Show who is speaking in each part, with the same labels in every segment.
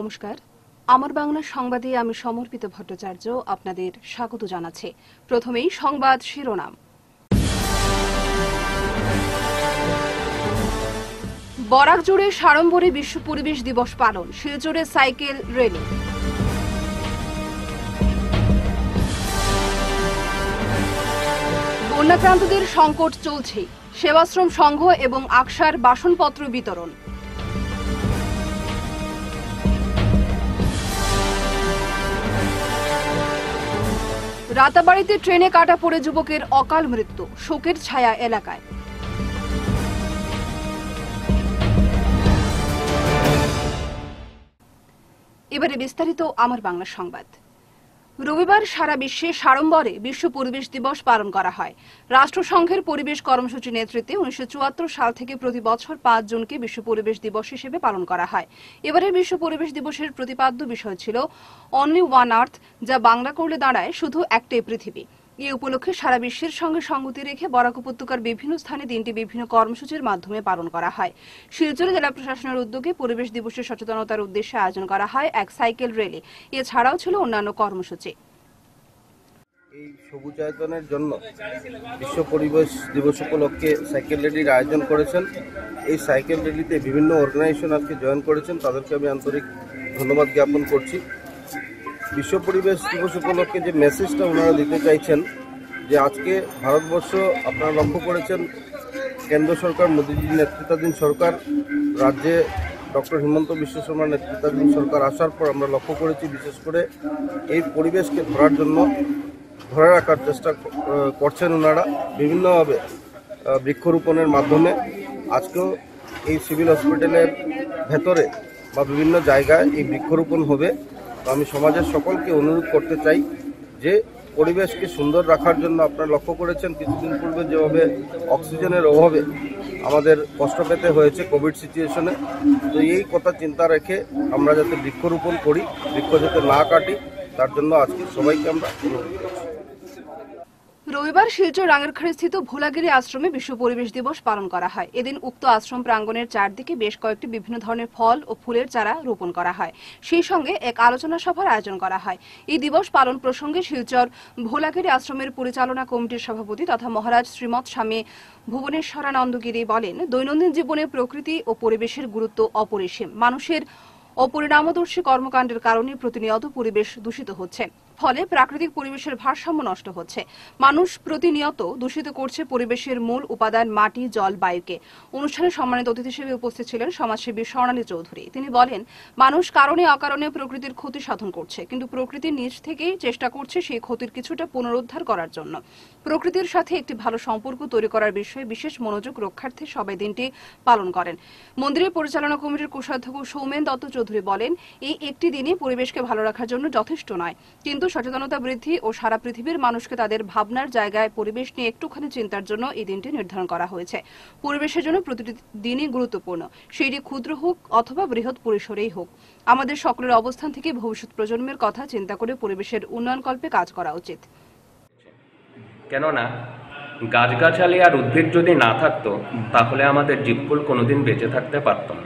Speaker 1: নমস্কার। আমার বাংলা সংবাদে আমি সমর্পিত ভট্টাচার্য আপনাদের স্বাগত জানাচ্ছি। প্রথমেই সংবাদ শিরোনাম। বরাক জুড়ে সাড়ম্বরে বিশ্ব পরিবেশ দিবস পালন, শিলচরে সাইকেল র্যালি। বন্যাক্রান্তদের সংকট চলছে। সেবাশ্রম সংঘ এবং আকসার বাসনপত্র বিতরণ। রাতাবাড়িতে ট্রেনে কাটা পড়ে যুবকের অকাল মৃত্যু, শোকের ছায়া এলাকায়। এবারে বিস্তারিত আমার বাংলা সংবাদ। রবিবার সারা বিশ্বে সাড়ম্বরে বিশ্ব পরিবেশ দিবস পালন করা হয়। রাষ্ট্রসংঘের পরিবেশ কর্মসূচি নেতৃত্বে উনিশশো চুয়াত্তর সাল থেকে প্রতি বছর পাঁচ জনকে বিশ্ব পরিবেশ দিবস হিসেবে পালন করা হয়। এবারে বিশ্ব পরিবেশ দিবসের প্রতিপাদ্য বিষয় ছিল অনলি ওয়ান আর্থ যা বাংলা করলে দাঁড়ায় শুধু একটাই পৃথিবী। এই উপলক্ষে সারা বিশ্বের সঙ্গে সঙ্গতি রেখে বরাক উপত্যকার বিভিন্ন স্থানে দিনটি বিভিন্ন কর্মসূচির মাধ্যমে পালন করা হয়। শিলচরে জেলা প্রশাসনের উদ্যোগে পরিবেশ দিবসের সচেতনতার উদ্দেশ্যে আয়োজন করা হয় এক সাইকেল র্যালি এছাড়াও ছিল অন্যান্য কর্মসূচি।
Speaker 2: এই সবুজায়তনের জন্য বিশ্ব পরিবেশ দিবস উপলক্ষে সাইকেল র্যালির আয়োজন করেছেন। এই সাইকেল র্যালিতে বিভিন্ন অর্গানাইজেশন আজকে জয়েন করেছেন। তাদেরকে আমি আন্তরিক ধন্যবাদ জ্ঞাপন করছি। বিশ্ব পরিবেশ দিবস উপলক্ষে যে মেসেজটা ওনারা দিতে চাইছেন, যে আজকে ভারতবর্ষ আপনারা লক্ষ্য করেছেন, কেন্দ্র সরকার, মোদীজির নেতৃত্বাধীন সরকার, রাজ্যে ডক্টর হিমন্ত বিশ্ব শর্মার নেতৃত্বাধীন সরকার আসার পর আমরা লক্ষ্য করেছি বিশেষ করে এই পরিবেশকে ধরার জন্য, ধরে রাখার চেষ্টা করছেন ওনারা বিভিন্নভাবে বৃক্ষরোপণের মাধ্যমে। আজকেও এই সিভিল হসপিটালের ভেতরে বা বিভিন্ন জায়গায় এই বৃক্ষরোপণ হবে। আমি সমাজের সকলকে অনুরোধ করতে চাই যে পরিবেশকে সুন্দর রাখার জন্য আপনারা লক্ষ্য করেছেন, কিছুদিন পূর্বে যেভাবে অক্সিজেনের অভাবে আমাদের কষ্ট পেতে হয়েছে কোভিড সিচুয়েশনে তো এই কথা চিন্তা রেখে আমরা যাতে বৃক্ষরোপণ করি, বৃক্ষ যাতে না কাটি, তার জন্য আজকে সবাইকে আমরা অনুরোধ করছি।
Speaker 1: রবিবার শিলচর রাঙ্গারখাড়ি স্থিত ভোলাগিরি আশ্রমে বিশ্ব পরিবেশ দিবস পালন করা হয়। এদিন উক্ত আশ্রম প্রাঙ্গণের চারদিকে বেশ কয়েকটি বিভিন্ন ধরনের ফল ও ফুলের চারা রোপণ করা হয়। সেই সঙ্গে এক আলোচনা সভার আয়োজন করা হয়। এই দিবস পালন প্রসঙ্গে শিলচর ভোলাগিরি আশ্রমের পরিচালনা কমিটির সভাপতি তথা মহারাজ শ্রীমৎ স্বামী ভুবনেশ্বরানন্দগিরি বলেন, দৈনন্দিন জীবনে প্রকৃতি ও পরিবেশের গুরুত্ব অপরিসীম। মানুষের অপরিণামদর্শী কর্মকাণ্ডের কারণে প্রতিনিয়ত পরিবেশ দূষিত হচ্ছে। ফলে প্রাকৃতিক পরিবেশের ভারসাম্য নষ্ট হচ্ছে। মানুষ প্রতিনিয়ত দূষিত করছে পরিবেশের মূল উপাদান মাটি, জল, বায়ুকে। অনুষ্ঠানে সম্মানিত অতিথি হিসেবে উপস্থিত ছিলেন সমাজসেবী স্বর্ণালী চৌধুরী। তিনি বলেন, মানুষ কারণে অকারণে প্রকৃতির ক্ষতি সাধন করছে, কিন্তু প্রকৃতি নিজ থেকেই চেষ্টা করছে সেই ক্ষতির কিছুটা পুনরুদ্ধার করার জন্য। প্রকৃতির সাথে একটি ভালো সম্পর্ক তৈরি করার বিষয়ে বিশেষ মনোযোগ রক্ষার্থে সবাই দিনটি পালন করেন। মন্দিরের পরিচালনা কমিটির কোষাধ্যক্ষ সৌমেন দত্ত চৌধুরী বলেন, এই একটি দিনই পরিবেশকে ভালো রাখার জন্য যথেষ্ট নয়, কিন্তু সচেতনতা বৃদ্ধি ও সারা পৃথিবীর মানুষকে তাদের ভাবনার জায়গায় পরিবেশ নিয়ে একটুখানি চিন্তার জন্য এই দিনটি নির্ধারণ করা হয়েছে। পরিবেশের জন্য প্রতিটি দিনই গুরুত্বপূর্ণ। সেটি ক্ষুদ্র হোক অথবা বৃহৎ পরিসরেই হোক। আমাদের সকলের অবস্থান থেকে ভবিষ্যৎ প্রজন্মের কথা চিন্তা করে পরিবেশের উন্নয়নকল্পে কাজ করা উচিত।
Speaker 3: কেননা গাছগাছালি আর উদ্ভিদ যদি না থাকতো তাহলে আমাদের জীবকুল কোনোদিন বেঁচে থাকতে পারত না।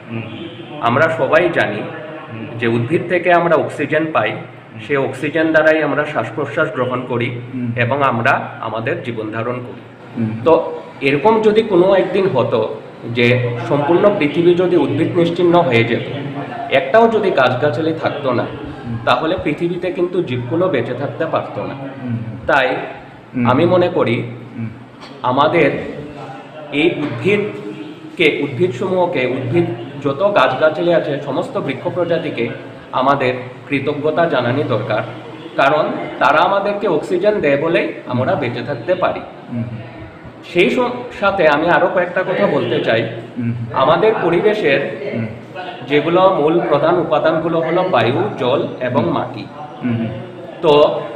Speaker 3: আমরা সবাই জানি যে উদ্ভিদ থেকে আমরা অক্সিজেন পাই সেই অক্সিজেন দ্বারাই আমরা শ্বাস প্রশ্বাস গ্রহণ করি এবং আমরা আমাদের জীবন ধারণ করি। তো এরকম যদি কোনো একদিন হতো যে সম্পূর্ণ পৃথিবী যদি উদ্ভিদ নিশ্চিহ্ন হয়ে যেত একটাও যদি গাছগাছালি থাকতো না তাহলে পৃথিবীতে কিন্তু জীবগুলো বেঁচে থাকতে পারতো না। তাই আমি মনে করি আমাদের এই উদ্ভিদকে উদ্ভিদসমূহকে উদ্ভিদ যত গাছগাছালি আছে সমস্ত বৃক্ষ প্রজাতিকে আমাদের কৃতজ্ঞতা জানানি দরকার। কারণ তারা আমাদেরকে অক্সিজেন দেয় বলেই আমরা বেঁচে থাকতে পারি। সেই সাথে আমি আরও কয়েকটা কথা বলতে চাই। আমাদের পরিবেশের যেগুলো মূল প্রধান উপাদানগুলো হলো বায়ু জল এবং মাটি। তো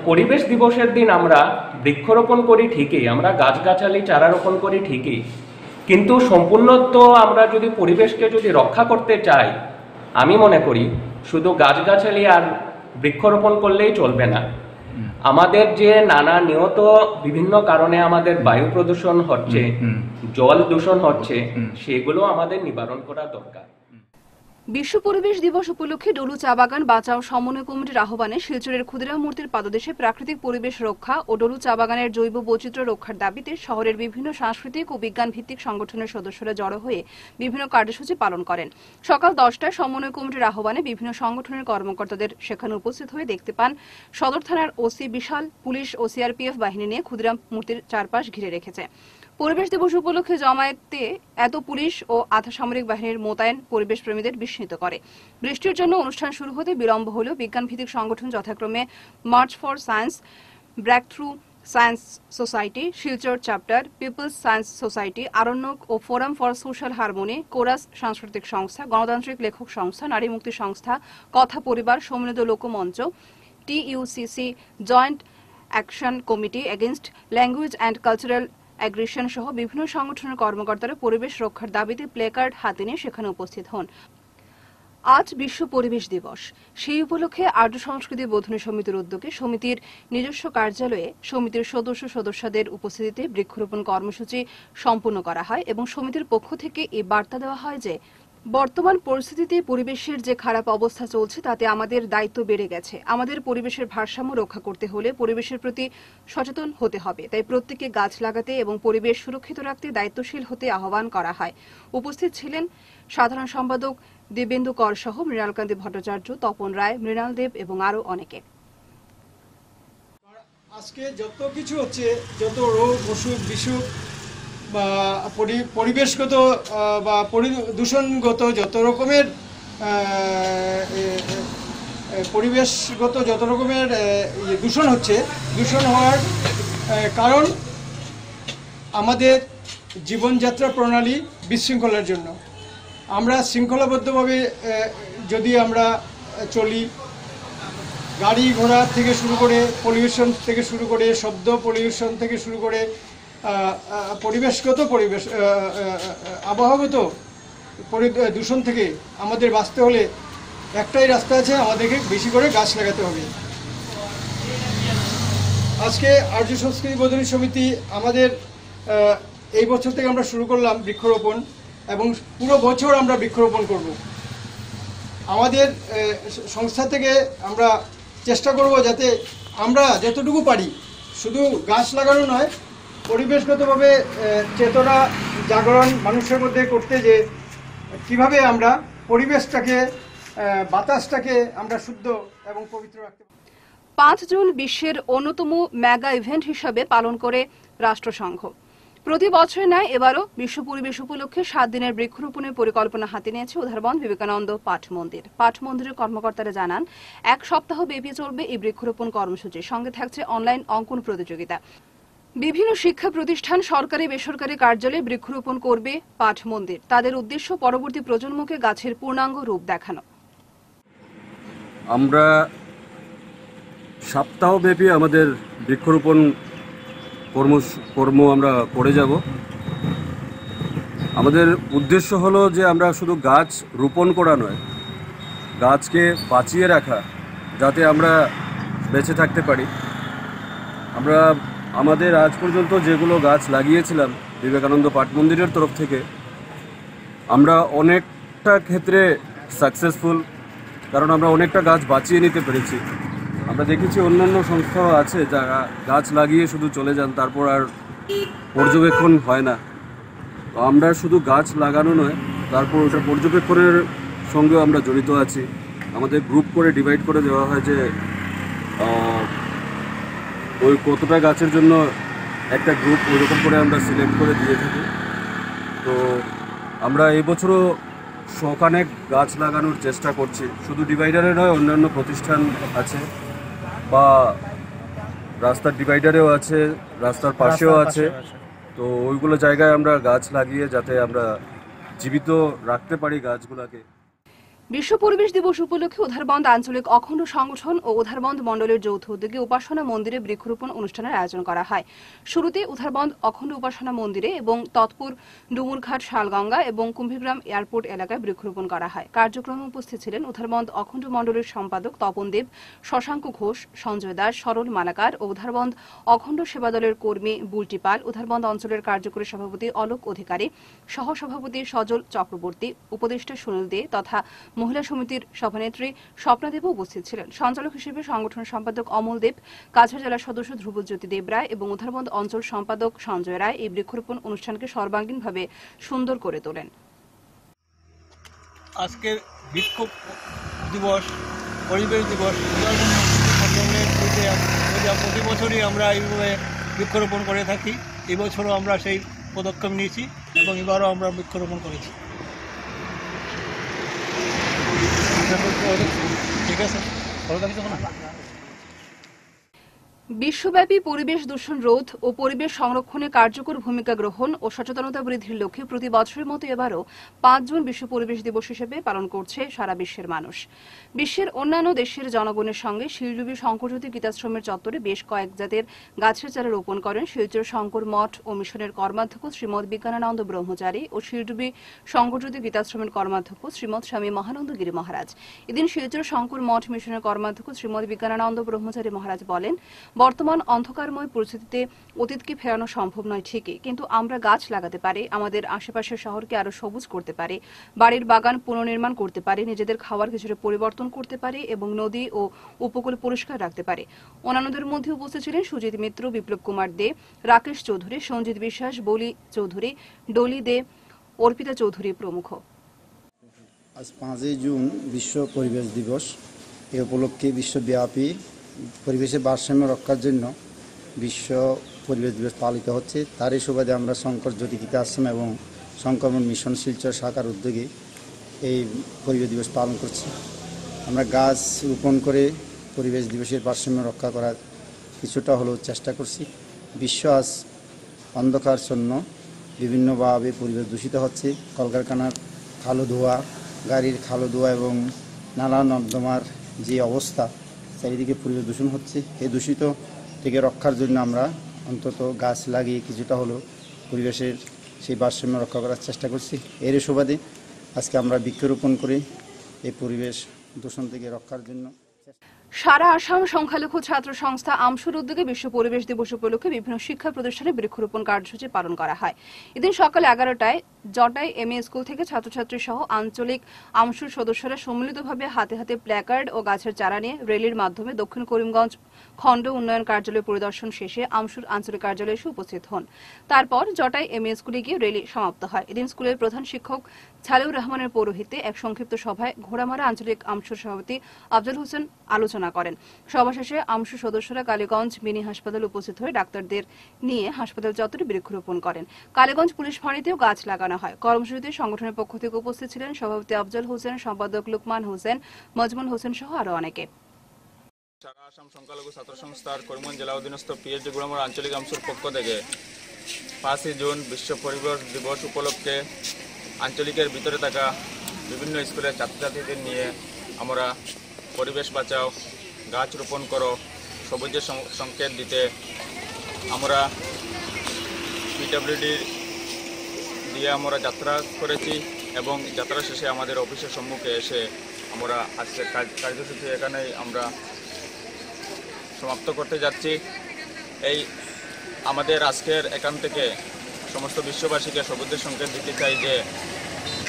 Speaker 3: পরিবেশ দিবসের দিন আমরা বৃক্ষরোপণ করি ঠিকই আমরা গাছগাছালি চারা রোপণ করি ঠিকই। কিন্তু সম্পূর্ণ তো আমরা যদি পরিবেশকে যদি রক্ষা করতে চাই আমি মনে করি শুধু গাছগাছালি আর বৃক্ষরোপণ করলেই চলবে না। আমাদের যে নানা নিয়ত বিভিন্ন কারণে আমাদের বায়ু প্রদূষণ হচ্ছে জল দূষণ হচ্ছে সেগুলো আমাদের নিবারণ করা দরকার।
Speaker 1: বিশ্ব পরিবেশ দিবস উপলক্ষে ডলু চা বাগান বাঁচাও সমন্বয় কমিটির আহ্বানে শিলচরের ক্ষুদিরাম মূর্তির পাদদেশে প্রাকৃতিক পরিবেশ রক্ষা ও ডলু চা বাগানের জৈব বৈচিত্র্য রক্ষার দাবিতে শহরের বিভিন্ন সাংস্কৃতিক ও বিজ্ঞান ভিত্তিক সংগঠনের সদস্যরা জড়ো হয়ে বিভিন্ন কার্যসূচি পালন করেন। সকাল দশটায় সমন্বয় কমিটির আহ্বানে বিভিন্ন সংগঠনের কর্মকর্তাদের সেখানে উপস্থিত হয়ে দেখতে পান সদর থানার ওসি বিশাল, পুলিশ ও সিআরপিএফ বাহিনী নিয়ে ক্ষুদিরাম মূর্তির চারপাশ ঘিরে রেখেছে। পরিবেশ দিবস উপলক্ষে জমায়েতে এত পুলিশ ও আধা সামরিক বাহিনীর মোতায়েন পরিবেশ প্রেমীদের বিস্মিত করে। বৃষ্টির জন্য অনুষ্ঠান শুরু হতে বিলম্ব হলেও বিজ্ঞান ভিত্তিক সংগঠন যথাক্রমে march for science breakthrough science society, Silchar chapter, people's science society, Aranyak O forum for social harmony, chorus সাংস্কৃতিক সংস্থা, গণতান্ত্রিক লেখক সংস্থা, নারী মুক্তি সংস্থা, কথা পরিবার সম্মিলিত লোকমঞ্চ, TUCC joint action committee against language and cultural aggression সহ বিভিন্ন সংগঠনের কর্মকর্তারা পরিবেশ রক্ষার দাবিতে প্লেকার্ড হাতে নিয়ে সেখানে উপস্থিত হন। আজ বিশ্ব পরিবেশ দিবস। সেই উপলক্ষে আর্য সংস্কৃতি বোধনী সমিতির উদ্যোগে সমিতির নিজস্ব কার্যালয়ে সমিতির সদস্য সদস্যদের উপস্থিতিতে বৃক্ষরোপণ কর্মসূচি সম্পন্ন করা হয় এবং সমিতির পক্ষ থেকে এই বার্তা দেওয়া হয় যে বর্তমান পরিস্থিতিতে পরিবেশের যে খারাপ অবস্থা চলছে, তাতে আমাদের দায়িত্ব বেড়ে গেছে। আমাদের পরিবেশের ভারসাম্য রক্ষা করতে হলে পরিবেশের প্রতি সচেতন হতে হবে। তাই প্রত্যেকে গাছ লাগাতে এবং পরিবেশ সুরক্ষিত রাখতে দায়িত্বশীল হতে আহ্বান করা হয়। উপস্থিত ছিলেন সাধারণ সম্পাদক দেবেন্দু কর সহ মৃণালকান্তি ভট্টাচার্য, তপন রায়, মৃণাল দেব এবং আরও অনেকে।
Speaker 4: আজকে যত কিছু হচ্ছে, যত রোগ, অসুখ, বিসুখ পরিবেশগত বা দূষণগত যত রকমের পরিবেশগত যত রকমের ইয়ে দূষণ হচ্ছে, দূষণ হওয়ার কারণ আমাদের জীবনযাত্রা প্রণালী বিশৃঙ্খলার জন্য। আমরা শৃঙ্খলাবদ্ধভাবে যদি আমরা চলি গাড়ি ঘোড়া থেকে শুরু করে পলিউশন থেকে শুরু করে, শব্দ পলিউশন থেকে শুরু করে পরিবেশগত পরিবেশ আবহাওয়াগত দূষণ থেকে আমাদের বাঁচতে হলে একটাই রাস্তা আছে, আমাদেরকে বেশি করে গাছ লাগাতে হবে। আজকে আর্য সংস্কৃতি বোধনী সমিতি আমাদের এই বছর থেকে আমরা শুরু করলাম বৃক্ষরোপণ এবং পুরো বছর আমরা বৃক্ষরোপণ করব। আমাদের সংস্থা থেকে আমরা চেষ্টা করব যাতে আমরা যতটুকু পারি, শুধু গাছ লাগানো নয় পরিবেশগতভাবে চেতনা, জাগরণ মানুষের মধ্যে করতে যে, কীভাবে আমরা পরিবেশটাকে বাতাসটাকে আমরা শুদ্ধ এবং পবিত্র রাখতে
Speaker 1: পাঁচ জুন বিশ্বের অন্যতম মেগা ইভেন্ট হিসাবে পালন করে রাষ্ট্রসংঘ। প্রতি বছরের ন্যায় এবারও বিশ্ব পরিবেশ উপলক্ষে সাত দিনের বৃক্ষরোপণের পরিকল্পনা হাতে নিয়েছে উধারবন্দ বিবেকানন্দ পাঠ মন্দির। পাঠ মন্দিরের কর্মকর্তারা জানান, এক সপ্তাহ ব্যাপী চলবে এই বৃক্ষরোপণ কর্মসূচি। সঙ্গে থাকছে অনলাইন অঙ্কন প্রতিযোগিতা। বিভিন্ন শিক্ষা প্রতিষ্ঠান সরকারি বেসরকারি কার্যালয়ে বৃক্ষরোপণ করবে পাঠ মন্দির। তাদের উদ্দেশ্য পরবর্তী প্রজন্মকে গাছের পূর্ণাঙ্গ রূপ দেখানো।
Speaker 5: আমরা সপ্তাহব্যাপী আমাদের বৃক্ষরোপণ কর্ম কর্ম আমরা করে যাব। আমাদের উদ্দেশ্য হলো যে আমরা শুধু গাছ রোপণ করা নয়, গাছকে বাঁচিয়ে রাখা, যাতে আমরা বেঁচে থাকতে পারি। আমরা আমাদের আজ পর্যন্ত যেগুলো গাছ লাগিয়েছিলাম বিবেকানন্দ পাট মন্দিরের তরফ থেকে, আমরা অনেকটা ক্ষেত্রে সাকসেসফুল কারণ আমরা অনেকটা গাছ বাঁচিয়ে নিতে পেরেছি। আমরা দেখেছি অন্য অন্য সংস্থাও আছে যারা গাছ লাগিয়ে শুধু চলে যান, তারপর আর পর্যবেক্ষণ হয় না। তো আমরা শুধু গাছ লাগানো নয়, তারপর ওটা পর্যবেক্ষণের সঙ্গেও আমরা জড়িত আছি। আমাদের গ্রুপ করে ডিভাইড করে দেওয়া হয় যে ওই কতটা গাছের জন্য একটা গ্রুপ ওইরকম করে আমরা সিলেক্ট করে দিয়ে থাকি। তো আমরা এবছরও শখানেক গাছ লাগানোর চেষ্টা করছি। শুধু ডিভাইডারে নয় অন্যান্য প্রতিষ্ঠান আছে বা রাস্তার ডিভাইডারেও আছে রাস্তার পাশেও আছে। তো ওইগুলো জায়গায় আমরা গাছ লাগিয়ে যাতে আমরা জীবিত রাখতে পারি গাছগুলোকে।
Speaker 1: বিশ্ব পরিবেশ দিবস উপলক্ষে উধারবন্দ আঞ্চলিক অখণ্ড সংগঠন ও উধারবন্দ মণ্ডলের যৌথ উদ্যোগে উপাসনা মন্দিরে বৃক্ষরোপণ অনুষ্ঠানের আয়োজন করা হয়। শুরুতে উধারবন্দ অখণ্ড উপাসনা মন্দিরে এবং তৎপুর ডুমুরঘাট, শালগঙ্গা এবং কুম্ভীগ্রাম এয়ারপোর্ট এলাকায় বৃক্ষরোপণ করা হয়। কার্যক্রমে উপস্থিত ছিলেন উধারবন্দ অখণ্ড মণ্ডলের সম্পাদক তপন দেব, শশাঙ্ক ঘোষ, সঞ্জয় দাস, সরল মালাকার ও উধারবন্দ অখণ্ড সেবা দলের কর্মী বুলটি পাল, উধারবন্দ অঞ্চলের কার্যকরী সভাপতি অলোক অধিকারী সহ সভাপতি সজল চক্রবর্তী, উপদেষ্টা সুনীল দে তথা মহিলা সমিতির সভানেত্রী স্বপ্না দেবও উপস্থিত ছিলেন। সঞ্চালক হিসেবে সংগঠন সম্পাদক অমল দেব, কাছাড় জেলা সদস্য ধ্রুবজ্যোতি দেব রায় এবং উধারবন্দ অঞ্চল সম্পাদক সঞ্জয় রায় এই বৃক্ষরোপণ অনুষ্ঠানকে সর্বাঙ্গীনভাবে সুন্দর করে তোলেন।
Speaker 6: আজকের বিক্ষোভ দিবস, পরিবেশ দিবস প্রতি বছরই আমরা এইভাবে বৃক্ষরোপণ করে থাকি। এবছরও আমরা সেই পদক্ষেপ নিয়েছি এবং এবারও আমরা বৃক্ষরোপণ করেছি। ঠিক আছে ঘৰত আহি
Speaker 1: বিশ্বব্যাপী পরিবেশ দূষণ রোধ ও পরিবেশ সংরক্ষণে কার্যকর ভূমিকা গ্রহণ ও সচেতনতা বৃদ্ধির লক্ষ্যে প্রতি বছরের মতো এবারও পাঁচ জুন বিশ্ব পরিবেশ দিবস হিসেবে পালন করছে সারা বিশ্বের মানুষ। বিশ্বের অন্যান্য দেশের জনগণের সঙ্গে শিলডুবি শঙ্করজ্যোতি গীতাশ্রমের চত্বরে বেশ কয়েক জাতের গাছের চারা রোপণ করেন শিলচর শঙ্কর মঠ ও মিশনের কর্মাধ্যক্ষ শ্রীমদ বিজ্ঞানানন্দ ব্রহ্মচারী ও শিলডুবি শঙ্করজ্যোতি গীতাশ্রমের কর্মাধ্যক্ষ শ্রীমদ স্বামী মহানন্দ গিরি মহারাজ। এদিন শিলচর শঙ্কর মঠ মিশনের কর্মাধ্যক্ষ শ্রীমদ বিজ্ঞানানন্দ ব্রহ্মচারী মহারাজ বলেন বর্তমান অন্ধকারময় পরিস্থিতিতে অতীতকে ফেরানো সম্ভব নয় ঠিকই। কিন্তু আমরা গাছ লাগাতে পারি, আমাদের আশেপাশের শহরকে আরও সবুজ করতে পারি, বাড়ির বাগান পুনর্নির্মাণ করতে পারি, নিজেদের খাওয়ার কিছুটা পরিবর্তন করতে পারি এবং নদী ও উপকূল পরিষ্কার রাখতে পারি। অন্যান্যদের মধ্যে উপস্থিত ছিলেন সুজিত মিত্র, বিপ্লব কুমার দে, রাকেশ চৌধুরী, সঞ্জিত বিশ্বাস, বলি চৌধুরী, ডলি দে, অর্পিতা চৌধুরী প্রমুখ।
Speaker 7: আজ পাঁচই জুন বিশ্ব পরিবেশ দিবস। এ উপলক্ষে বিশ্বব্যাপী পরিবেশের ভারসাম্য রক্ষার জন্য বিশ্ব পরিবেশ দিবস পালিত হচ্ছে। তারই সুবাদে আমরা শঙ্কর জ্যোতি গীতা আশ্রম এবং সংক্রমণ মিশন শিলচর শাখার উদ্যোগে এই পরিবেশ দিবস পালন করছি। আমরা গাছ রোপণ করে পরিবেশ দিবসের ভারসাম্য রক্ষা করার কিছুটা হলেও চেষ্টা করছি। বিশ্ব আজ অন্ধকারচ্ছন্ন বিভিন্নভাবে পরিবেশ দূষিত হচ্ছে। কলকারখানার কালো ধোঁয়া গাড়ির কালো ধোঁয়া এবং নালা নর্দমার যে অবস্থা চারিদিকে পরিবেশ দূষণ হচ্ছে। এই দূষিত থেকে রক্ষার জন্য আমরা অন্তত গাছ লাগিয়ে কিছুটা হলেও পরিবেশের সেই ভারসাম্য রক্ষা করার চেষ্টা করছি। এর সুবাদে আজকে আমরা বৃক্ষরোপণ করে এই পরিবেশ দূষণ থেকে রক্ষার জন্য
Speaker 1: সারা আসাম সংখ্যালঘু ছাত্র সংস্থা আমসুর উদ্যোগে বিশ্ব পরিবেশ দিবস উপলক্ষে বিভিন্ন শিক্ষা প্রতিষ্ঠানে বৃক্ষরোপণ কার্যসূচি পালন করা হয়। এদিন সকাল এগারোটায় জটাই এম স্কুল থেকে ছাত্রছাত্রী সহ আঞ্চলিক আমসুর সদস্যরা সম্মিলিতভাবে হাতে হাতে প্ল্যাকার্ড ও গাছের চারা নিয়ে রেলির মাধ্যমে দক্ষিণ করিমগঞ্জ খণ্ড উন্নয়ন কার্যালয় পরিদর্শন শেষে আমসুর আঞ্চলিক কার্যালয়ে উপস্থিত হন। তারপর জটাই এম এ স্কুলে গিয়ে র্যালি সমাপ্ত হয়। এদিন স্কুলের প্রধান শিক্ষক ছালেউর রহমানের পৌরোহিত্যে এক সংক্ষিপ্ত সভায় ঘোড়ামারা আঞ্চলিক আমসুর সভাপতি আফজল হোসেন আলোচনা করেন। সভা শেষে আমসু সদস্যরা কালীগঞ্জ মিনি হাসপাতালে উপস্থিত হয়ে ডাক্তারদের নিয়ে হাসপাতাল চত্বরে বৃক্ষরোপণ করেন। কালীগঞ্জ পুলিশ ফাঁড়িতেও গাছ লাগানো হয়। কর্মসূচিতে সংগঠনের পক্ষ থেকে উপস্থিত ছিলেন সভাপতি আফজল হোসেন, সম্পাদক লুকমান হোসেন মজমুল হোসেন সহ আরও অনেকে।
Speaker 8: সারা আসাম সংখ্যালঘু ছাত্র সংস্থার করিমগঞ্জ জেলা অধীনস্থ পিএইচডি গুড়ামার আঞ্চলিক আমসুর পক্ষ থেকে পাঁচই জুন বিশ্ব পরিবেশ দিবস উপলক্ষে আঞ্চলিকের ভিতরে থাকা বিভিন্ন স্কুলের ছাত্রছাত্রীদের নিয়ে আমরা পরিবেশ বাঁচাও, গাছ রোপণ করো সবুজের সংকেত দিতে আমরা পিডব্লিউডি দিয়ে আমরা যাত্রা করেছি এবং যাত্রা শেষে আমাদের অফিসের সম্মুখে এসে আমরা আজকে কার্যসূচি এখানেই আমরা সমাপ্ত করতে যাচ্ছি। এই আমাদের আজকের এখান থেকে সমস্ত বিশ্ববাসীকে সবুজের সংকেত দিতে চাই যে,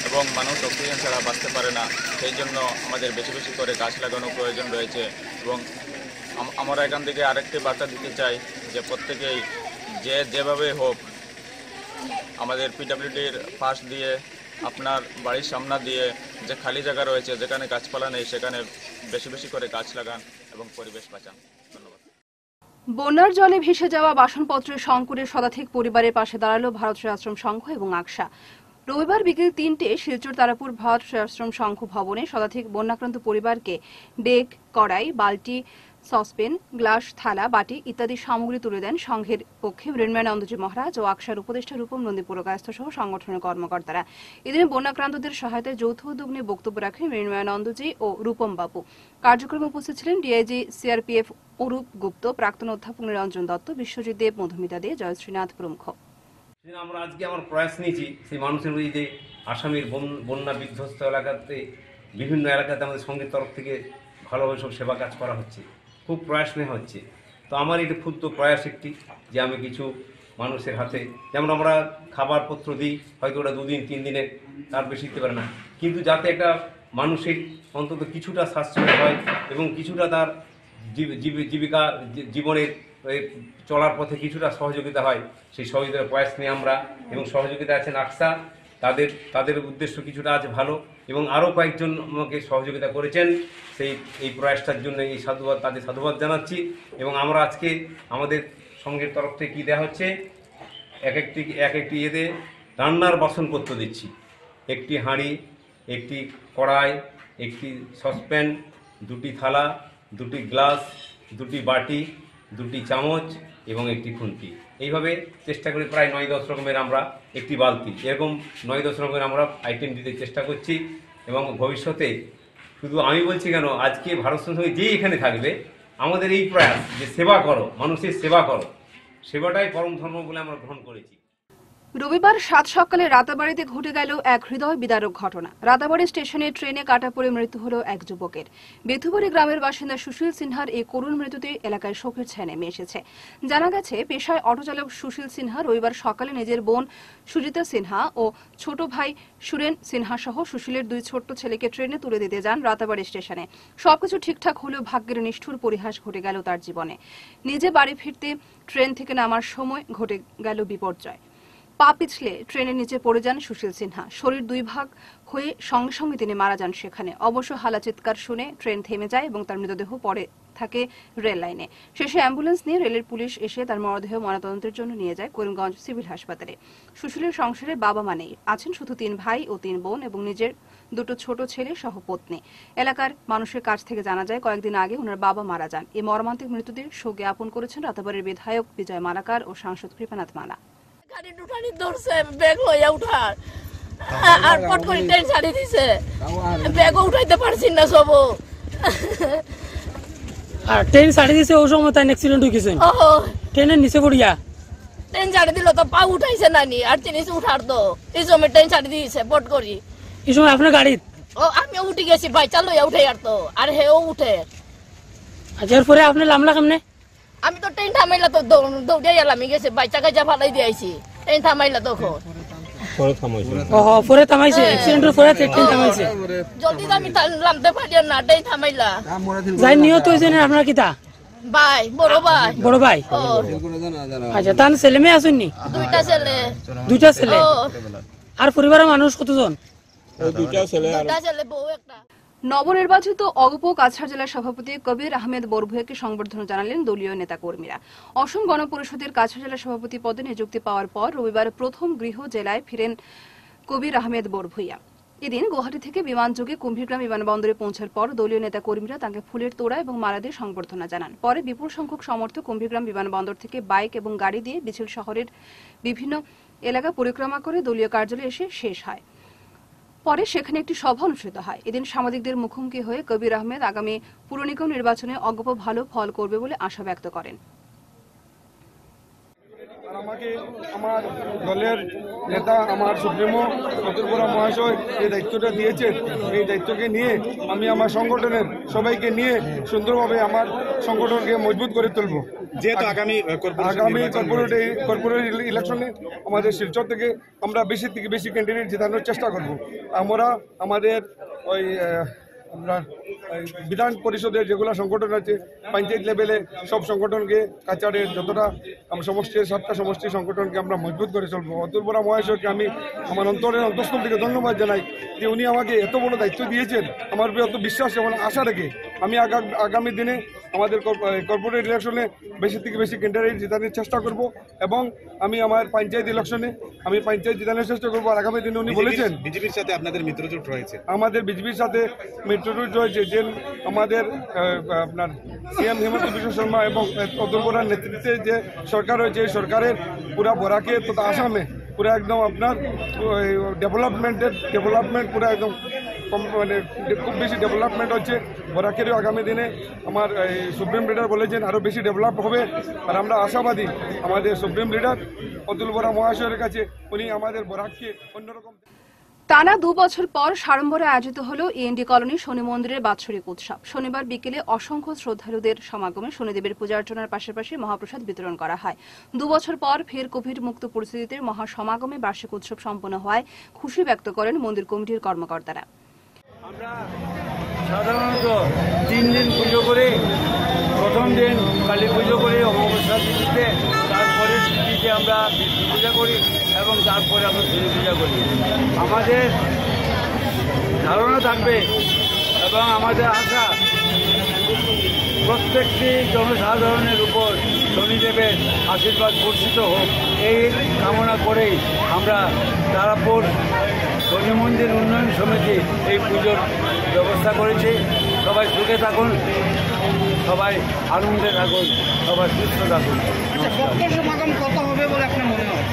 Speaker 8: এবং মানুষ অক্সিজেন ছাড়া বাঁচতে পারে না, সেই জন্য আমাদের বেশি বেশি করে গাছ লাগানো প্রয়োজন রয়েছে। এবং আমরা এখান থেকে আরেকটি বার্তা দিতে চাই যে, প্রত্যেকেই যে যেভাবে হোক, আমাদের পিডাব্লিউডির পাশ দিয়ে, আপনার বাড়ির সামনা দিয়ে যে খালি জায়গা রয়েছে, যেখানে গাছপালা নেই, সেখানে বেশি বেশি করে গাছ লাগান এবং পরিবেশ বাঁচান।
Speaker 1: বন্যার জলে ভেসে যাওয়া বাসনপত্রের সংকটে শতাধিক পরিবারের পাশে দাঁড়াল ভারত আশ্রম সংঘ এবং আকশা রবিবার বিকেল তিনটে শিলচর তারাপুর ভারত আশ্রম সংঘ ভবনে শতাধিক বন্যাক্রান্ত পরিবারকে ডেক, কড়াই, বালতি সসপেন, গ্লাস, থালা, বাটি ইত্যাদি সামগ্রী তুলে দেন সংঘের পক্ষে মৃন্ময়ানন্দজি মহারাজ ও আকশার উপদেষ্টা রূপম নন্দী পুরকায়স্থ সহ সংগঠনের কর্মকর্তারা। এদিন বন্যাক্রান্তদের সহায়তায় যৌথ উদ্যোগ নিয়ে বক্তব্য রাখেন মৃন্ময়ানন্দজি ও রূপম বাবু। কার্যক্রমে উপস্থিত ছিলেন ডিআইজি সিআরপিএফ অরূপ গুপ্ত, প্রাক্তন অধ্যাপক নিরঞ্জন দত্ত, বিশ্বজিৎ দেব, মধুমিতা দে, জয়শ্রীনাথ প্রমুখ।
Speaker 9: সেদিন আমরা আজকে আমার প্রয়াস নিয়েছি, সেই মানুষের মধ্যে যে আসামের বন্যা বিধ্বস্ত এলাকাতে বিভিন্ন এলাকাতে আমাদের সঙ্গের তরফ থেকে ভালোভাবে সব সেবা কাজ করা হচ্ছে। খুব প্রয়াস নেওয়া হচ্ছে। তো আমার এটা ক্ষুদ্র প্রয়াস একটি যে আমি কিছু মানুষের হাতে, যেমন আমরা খাবারপত্র দিই, হয়তো ওটা দুদিন তিন দিনে তার বেশি দিতে পারে না। কিন্তু যাতে একটা মানুষের অন্তত কিছুটা সাশ্রয় হয় এবং কিছুটা তার জীব- জীব- জীবিকা জীবনের চলার পথে কিছুটা সহযোগিতা হয়, সেই সহযোগিতার প্রয়াস নিয়ে আমরা এবং সহযোগিতা আছেন আকসা। তাদের তাদের উদ্দেশ্য কিছুটা আছে ভালো। এবং আরও কয়েকজন আমাকে সহযোগিতা করেছেন। সেই, এই প্রয়াসটার জন্য এই সাধুবাদ, তাদের সাধুবাদ জানাচ্ছি। এবং আমরা আজকে আমাদের সঙ্গের তরফ থেকে কী দেওয়া হচ্ছে, এক একটি এক একটি ইয়েতে রান্নার বাসনপত্র দিচ্ছি। একটি হাঁড়ি, একটি কড়াই, একটি সসপ্যান, দুটি থালা, দুটি গ্লাস, দুটি বাটি, দুটি চামচ এবং একটি খুন্তি। এইভাবে চেষ্টা করি প্রায় নয় দশ রকমের আমরা একটি বালতি। এরকম নয় দশ রকমের আমরা আইটেম দিতে চেষ্টা করছি এবং ভবিষ্যতে শুধু আমি বলছি কেন, আজকে ভারত সঙ্গে যেই এখানে থাকবে, আমাদের এই প্রয়াস যে সেবা করো, মানুষের সেবা করো, সেবাটাই পরম ধর্ম বলে আমরা গ্রহণ করেছি।
Speaker 1: রবিবার সাত সকালে রাতাবাড়িতে ঘটে গেল এক হৃদয় বিদারক ঘটনা। রাতাবাড়ি স্টেশনে ট্রেনে কাটা পড়ে মৃত্যু হল এক যুবকের। বেথুবাড়ি গ্রামের বাসিন্দা সুশীল সিনহার এই করুণ মৃত্যুতে এলাকায় শোকের ছায়া নেমে এসেছে জানা গেছে, পেশায় অটোচালক সুশীল সিনহা রবিবার সকালে নিজের বোন সুজিতা সিনহা ও ছোট ভাই সুরেন সিনহা সহ সুশীলের দুই ছোট্ট ছেলেকে ট্রেনে তুলে দিতে যান রাতাবাড়ি স্টেশনে। সবকিছু ঠিকঠাক হলেও ভাগ্যের নিষ্ঠুর পরিহাস ঘটে গেল তার জীবনে। নিজে বাড়ি ফিরতে ট্রেন থেকে নামার সময় ঘটে গেল বিপর্যয়। পা পিছলে ট্রেনের নিচে পড়ে যান সুশীল সিনহা। শরীর দুই ভাগ হয়ে সঙ্গে সঙ্গে তিনি মারা যান সেখানে। অবশ্য হালা চিৎকার শুনে ট্রেন থেমে যায় এবং তার মৃতদেহ পড়ে থাকে রেল লাইনে। শেষে অ্যাম্বুলেন্স নিয়ে রেলের পুলিশ এসে তার মরদেহ ময়নাতদন্তের জন্য নিয়ে যায় করিমগঞ্জ সিভিল হাসপাতালে। সুশীলের সংসারে বাবা মা নেই। আছেন শুধু তিন ভাই ও তিন বোন এবং নিজের দুটো ছোট ছেলে সহ পত্নী। এলাকার মানুষের কাছ থেকে জানা যায়, কয়েকদিন আগে ওনার বাবা মারা যান। এই মর্মান্তিক মৃত্যুদের শোক জ্ঞাপন করেছেন রাতাবাড়ির বিধায়ক বিজয় মালাকার ও সাংসদ কৃপানাথ মালা।
Speaker 10: গাড়ি দুটানি ধরছে ব্যাগ লইয়া উঠার আর পট করে ট্রেন ছাড়ি দিছে। ব্যাগও উঠাইতে পারছি না সব
Speaker 11: আর ট্রেন ছাড়ি দিছে ওই সময় তাই অ্যাক্সিডেন্ট ট্রেনের নিচে পড়িয়া
Speaker 10: ট্রেন ছাড়ি দিল তো পা উঠাইছে নানি আর জিনিস উঠার তো এই সময় ট্রেন ছাড়ি দিয়েছে পট করি
Speaker 11: এই সময় আপনার গাড়িত?
Speaker 10: ও আমি উঠে গেছি বাইচা লইয়া উঠে আর তো আর হেও উঠে।
Speaker 11: আচ্ছা এরপরে আপনি লামলা কেমনে
Speaker 10: আমি তো ট্রেন থামাইলা তো দৌড়ে গেলাম গেছে বাইচা কাজা ফালাই দিয়েছি ট্রেন থামাইলা তখন।
Speaker 11: পরে থামাইছে। অ্যাক্সিডেন্টের পরে ট্রেন থামাইছে।
Speaker 10: জলদি তো আমি নামতে পারি না ট্রেন থামাইলা।
Speaker 11: যাই নিহত হয়েছে আপনার কিতা
Speaker 10: ভাই বড় ভাই।
Speaker 11: বড় ভাই? আচ্ছা তার ছেলে মেয়ে আসেননি
Speaker 10: দুইটা ছেলে।
Speaker 11: দুইটা ছেলে? আর পরিবারের মানুষ কতজন?
Speaker 10: দুইটা ছেলে বউ একটা।
Speaker 1: নবনির্বাচিত অগপ কাছাড় জেলার সভাপতি কবির আহমেদ বরভুয়াকে সংবর্ধনা জানালেন দলীয় নেতাকর্মীরা। অসম গণপরিষদের কাছাড় জেলা সভাপতি পদে নিযুক্তি পাওয়ার পর রবিবার প্রথম গৃহ জেলায় ফিরেন কবির আহমেদ বরভুইয়া এদিন গুয়াহাটি থেকে বিমানযোগে কুম্ভীরগ্রাম বিমানবন্দরে পৌঁছার পর দলীয় নেতা কর্মীরা তাকে ফুলের তোড়া এবং মালা দিয়ে সংবর্ধনা জানান। পরে বিপুল সংখ্যক সমর্থক কুম্ভীরগ্রাম বিমানবন্দর থেকে বাইক এবং গাড়ি দিয়ে বিছিল শহরের বিভিন্ন এলাকা পরিক্রমা করে দলীয় কার্যালয়ে এসে শেষ হয়। পরে সেখানে একটি সভা অনুষ্ঠিত হয়। এদিন সাংবাদিকদের মুখোমুখি হয়ে কবির আহমেদ আগামী পুর নিগম নির্বাচনে অগপ ভালো ফল করবে বলে আশা ব্যক্ত করেন।
Speaker 12: আমাকে আমার দলের নেতা আমার সুপ্রিমো বরা মহাশয় যে দায়িত্বটা দিয়েছেন এই দায়িত্বকে নিয়ে আমি আমার সংগঠনের সবাইকে নিয়ে সুন্দরভাবে আমার সংগঠনকে মজবুত করে তুলব।
Speaker 13: যেহেতু আগামী
Speaker 12: আগামী কর্পোরেট কর্পোরেট ইলেকশনে আমাদের শিলচর থেকে আমরা বেশি থেকে বেশি ক্যান্ডিডেট জেতানোর চেষ্টা করব। আমরা আমাদের ওই বিধান পরিষদের যেগুলো সংগঠন আছে, পঞ্চায়েত লেভেলে সব সংগঠনকে, কাচারের যতটা আমরা সমষ্টির সাতটা সমষ্টি সংগঠনকে আমরা মজবুত করে চলবো। অতুল বরা মহাশয়কে আমি আমার অন্তরের অন্তঃস্থল থেকে ধন্যবাদ জানাই যে উনি আমাকে এত বড় দায়িত্ব দিয়েছেন। আমার অত বিশ্বাস এবং আশা রেখে আমি আগা- আগামী দিনে আমাদের কর্পোরেট ইলেকশনে বেশি থেকে বেশি ক্যান্ডিডেট জেতানোর চেষ্টা করব এবং আমি আমার পঞ্চায়েত ইলেকশনে আমি পঞ্চায়েত জেতানোর চেষ্টা করব। আর আগামী দিনে উনি বলেছেন
Speaker 13: বিজেপির সাথে আপনাদের মিত্রজোট রয়েছে।
Speaker 12: আমাদের বিজেপির সাথে মেট্রোরুট রয়েছে যে আমাদের আপনার সিএম হেমন্ত বিশ্ব শর্মা এবং অতুল নেতৃত্বে যে সরকার রয়েছে এই সরকারের পুরা বরাকে তথা আসামে পুরা একদম আপনার ডেভেলপমেন্টের ডেভেলপমেন্ট পুরা একদম মানে খুব বেশি ডেভেলপমেন্ট হচ্ছে। বরাকেরও আগামী দিনে আমার সুপ্রিম লিডার বলেছেন আরও বেশি ডেভেলপ হবে। আর আমরা আশাবাদী আমাদের সুপ্রিম লিডার অতুল বরা মহাশয়ের কাছে, উনি আমাদের বরাককে অন্যরকম
Speaker 1: টানা দু বছর পর সাড়ম্বরে আয়োজিত হল ইএনডি কলোনি শনি মন্দিরের বাৎসরিক উৎসব। শনিবার বিকেলে অসংখ্য শ্রদ্ধালুদের সমাগমে শনিদেবের পূজার্চনার পাশাপাশি মহাপ্রসাদ বিতরণ করা হয়। দু বছর পর ফের কোভিড মুক্ত পরিস্থিতিতে মহাসমাগমে বার্ষিক উৎসব সম্পন্ন হওয়ায় খুশি ব্যক্ত করেন মন্দির কমিটির কর্মকর্তারা।
Speaker 14: সাধারণত তিন দিন পুজো করে, প্রথম দিন কালী পুজো করি, অমাবস্যা তিথিতে তারপরে তিথিতে আমরা বিষ্ণু পূজা করি এবং তারপরে আমরা শনি পূজা করি। আমাদের ধারণা থাকবে এবং আমাদের আশা প্রত্যেকটি জনসাধারণের উপর শনিদেবের আশীর্বাদ বর্ষিত হোক, এই কামনা করেই আমরা তারাপুর শনি মন্দির উন্নয়ন সমিতি এই পুজোর ব্যবস্থা করেছে। সবাই সুখে থাকুন সবাই আনন্দে থাকুন সবাই সুস্থ থাকুন।
Speaker 15: কত হবে বলে আপনার মনে হয়?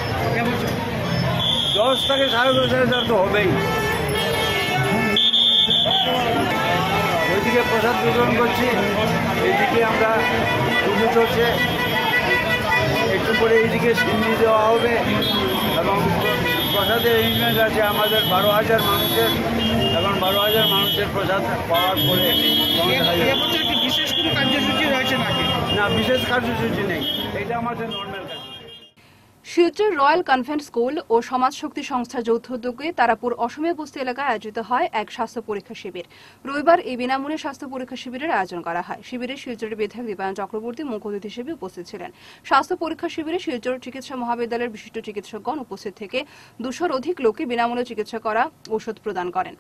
Speaker 14: দশ থেকে সাড়ে দশ হাজার তো হবেই। ওইদিকে প্রসাদ বিতরণ করছি এইদিকে আমরা পুজো চলছে। একটু করে এইদিকে সিন্দি দেওয়া হবে এবং প্রসাদের অ্যারেঞ্জমেন্ট আছে আমাদের বারো হাজার মানুষের এখন বারো হাজার মানুষের প্রসাদ পাওয়ার পরে
Speaker 15: বিশেষ কোনো কার্যসূচি রয়েছে নাকি?
Speaker 14: না বিশেষ কার্যসূচি নেই। এটা আমাদের normal
Speaker 1: Silchar royal convent school ও সমাজ শক্তি সংস্থার যৌথ উদ্যোগে তারাপুর অসমীয়া বস্তি এলাকায় আয়োজিত হয় এক স্বাস্থ্য পরীক্ষা শিবির। রবিবার এই বিনামূল্যে স্বাস্থ্য পরীক্ষা শিবিরের আয়োজন করা হয়। শিবিরে শিলচরের বিধায়ক দীপায়ন চক্রবর্তী মুখ্য অতিথি হিসেবে উপস্থিত ছিলেন। স্বাস্থ্য পরীক্ষা শিবিরে শিলচর চিকিৎসা মহাবিদ্যালয়ের বিশিষ্ট চিকিৎসকগণ উপস্থিত থেকে দুশোর অধিক লোককে বিনামূল্যে চিকিৎসা করা ওষুধ প্রদান করেন।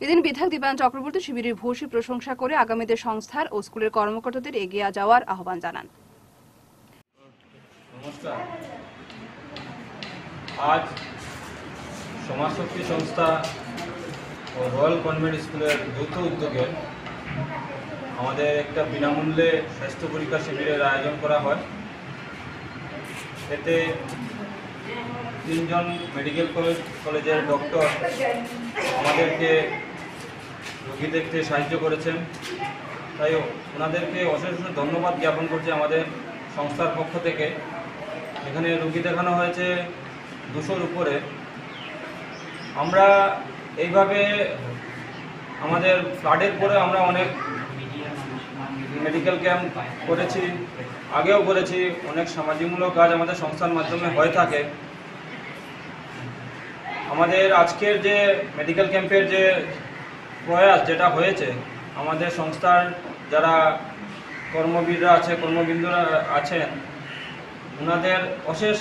Speaker 1: এদিন বিধায়ক দীপায়ন চক্রবর্তী শিবিরের ভূয়সী প্রশংসা করে আগামীতে সংস্থার ও স্কুলের কর্মকর্তাদের এগিয়ে যাওয়ার আহ্বান জানান।
Speaker 16: নমস্কার। আজ সমাজশক্তি সংস্থা ও রয়্যাল কনভেন্ট স্কুলের যৌথ উদ্যোগে আমাদের একটা বিনামূল্যে স্বাস্থ্য পরীক্ষা শিবিরের আয়োজন করা হয়। এতে তিনজন মেডিকেল কলেজ, কলেজের ডক্টর আমাদেরকে রোগী দেখতে সাহায্য করেছেন। তাই ওনাদেরকে অশেষ ধন্যবাদ জ্ঞাপন করছি আমাদের সংস্থার পক্ষ থেকে। এখানে রুগী দেখানো হয়েছে দুশোর উপরে। আমরা এইভাবে আমাদের ফ্লাডের পরে আমরা অনেক মেডিকেল ক্যাম্প করেছি, আগেও করেছি, অনেক সামাজিকমূলক কাজ আমাদের সংস্থার মাধ্যমে হয়ে থাকে। আমাদের আজকের যে মেডিকেল ক্যাম্পের যে প্রয়াস যেটা হয়েছে, আমাদের সংস্থার যারা কর্মবীররা আছে, কর্মবিন্দুরা আছেন ওনাদের অশেষ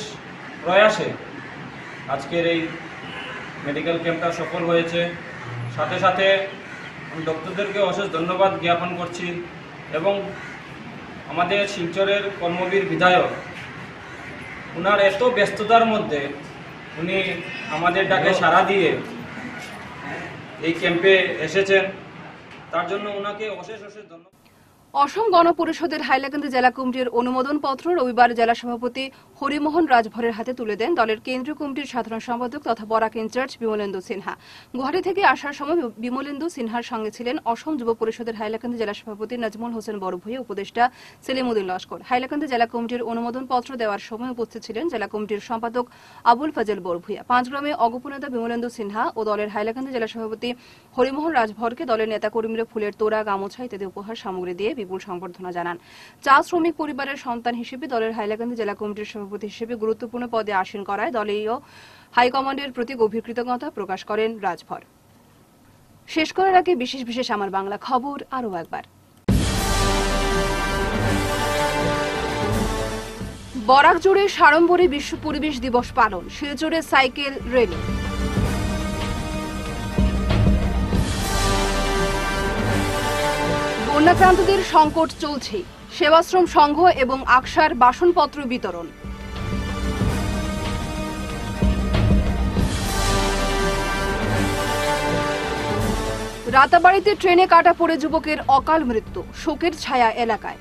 Speaker 16: প্রয়াসে আজকের এই মেডিকেল ক্যাম্পটা সফল হয়েছে। সাথে সাথে আমি ডক্টরদেরকে অশেষ ধন্যবাদ জ্ঞাপন করছি এবং আমাদের শিলচরের কর্মবীর বিধায়ক ওনার এত ব্যস্ততার মধ্যে উনি আমাদের ডাকে সাড়া দিয়ে এই ক্যাম্পে এসেছেন। তার জন্য ওনাকে অশেষ অশেষ ধন্যবাদ।
Speaker 1: অসম গণপরিষদের হাইলাকান্দি জেলা কমিটির অনুমোদন পত্র রবিবার জেলা সভাপতি হরিমোহন রাজভরের হাতে তুলে দেন দলের কেন্দ্রীয় কমিটির সাধারণ সম্পাদক তথা বরাক ইনচার্জ বিমলেন্দু সিনহা। গুয়াহাটি থেকে আসার সময় বিমলেন্দু সিনহার সঙ্গে ছিলেন অসম যুব পরিষদের হাইলাকান্দি জেলা সভাপতি নাজমুল হোসেন বড়ভূয়া উপদেষ্টা সেলিমুদ্দিন লস্কর। হাইলাকান্দি জেলা কমিটির অনুমোদন পত্র দেওয়ার সময় উপস্থিত ছিলেন জেলা কমিটির সম্পাদক আবুল ফাজল বড়ভূয়া পাঁচগ্রামে অগোপনেতা বিমলেন্দু সিনহা ও দলের হাইলাকান্দি জেলা সভাপতি হরিমোহন রাজভরকে দলের নেতাকর্মীরা ফুলের তোড়া, গামোছা ইত্যাদি উপহার সামগ্রী দিয়ে বিপুল সংবর্ধনা জানান। চা শ্রমিক পরিবারের সন্তান হিসেবে দলের হাইলাকান্দি জেলা কমিটির সভাপতি হিসেবে গুরুত্বপূর্ণ পদে আসীন করায় দলীয় হাইকমান্ডের প্রতি গভীর কৃতজ্ঞতা প্রকাশ করেন রাজভর। শেষ করার আগে বিশেষ বিশেষ আমার বাংলা খবর আরও একবার। বরাক জুড়ে সাড়ম্বরে বিশ্ব পরিবেশ দিবস পালন শিলচরে সাইকেল রেলি। বন্যাক্রান্তদের সংকট চলছে। সেবাশ্রম সংঘ এবং আকসার বাসনপত্র বিতরণ। রাতাবাড়িতে ট্রেনে কাটা পড়ে যুবকের অকাল মৃত্যু, শোকের ছায়া এলাকায়।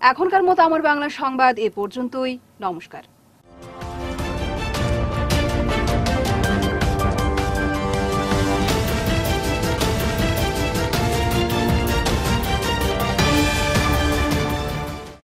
Speaker 1: এখনকার মতো আমার বাংলা সংবাদ এ পর্যন্তই। নমস্কার।